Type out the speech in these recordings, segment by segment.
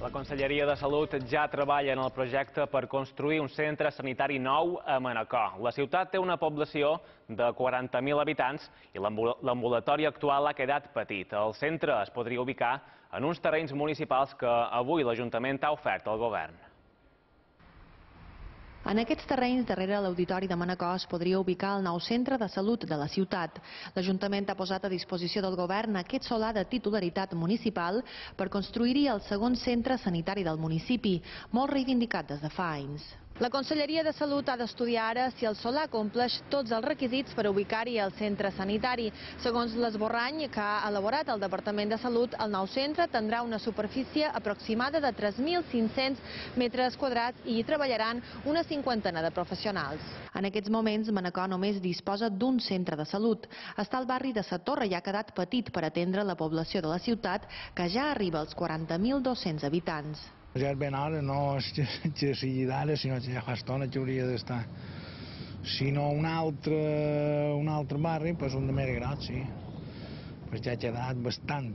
La Conselleria de Salut ja treballa en el projecte per construir un centre sanitari nou a Manacor. La ciutat té una població de 40.000 habitants i l'ambulatori actual ha quedat petit. El centre es podria ubicar en uns terrenys municipals que avui l'Ajuntament ha ofert al govern. En aquests terrenys, darrere l'Auditori de Manacor, es podria ubicar el nou centre de salut de la ciutat. L'Ajuntament ha posat a disposició del govern aquest solar de titularitat municipal per construir-hi el segon centre sanitari del municipi, molt reivindicat des de fa anys. La Conselleria de Salut ha d'estudiar ara si el solar compleix tots els requisits per ubicar-hi el centre sanitari. Segons l'esborrany que ha elaborat el Departament de Salut, el nou centre tindrà una superfície aproximada de 3.500 metres quadrats i hi treballaran una cinquantena de professionals. En aquests moments, Manacor només disposa d'un centre de salut. Està al barri de Sa Torre i ha quedat petit per atendre la població de la ciutat, que ja arriba als 40.200 habitants. Ja és ben hora, no és que, que sigui d'ara, sinó que ja fa estona que hauria d'estar. Si no un altre, un altre barri, pues un de més gros, sí. Pues ja ha quedat bastant.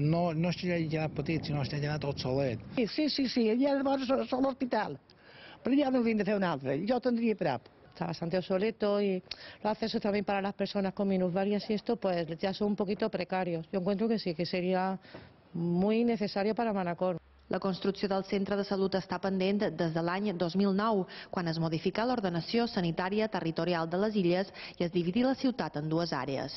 No, no és que ja hagi quedat petit, sinó que ja ha quedat obsolet. Sí, sí, sí, sí, ja llavors són l'hospital. Però ja no vinc de fer un altre, jo tendría prep. Está bastante obsoleto y los accesos también para las personas con minusvalias y esto pues ya son un poquito precarios. Yo encuentro que sí, que sería muy necesario para Manacor. La construcció del centre de salut està pendent des de l'any 2009, quan es modificà l'ordenació sanitària territorial de les illes i es dividí la ciutat en dues àrees.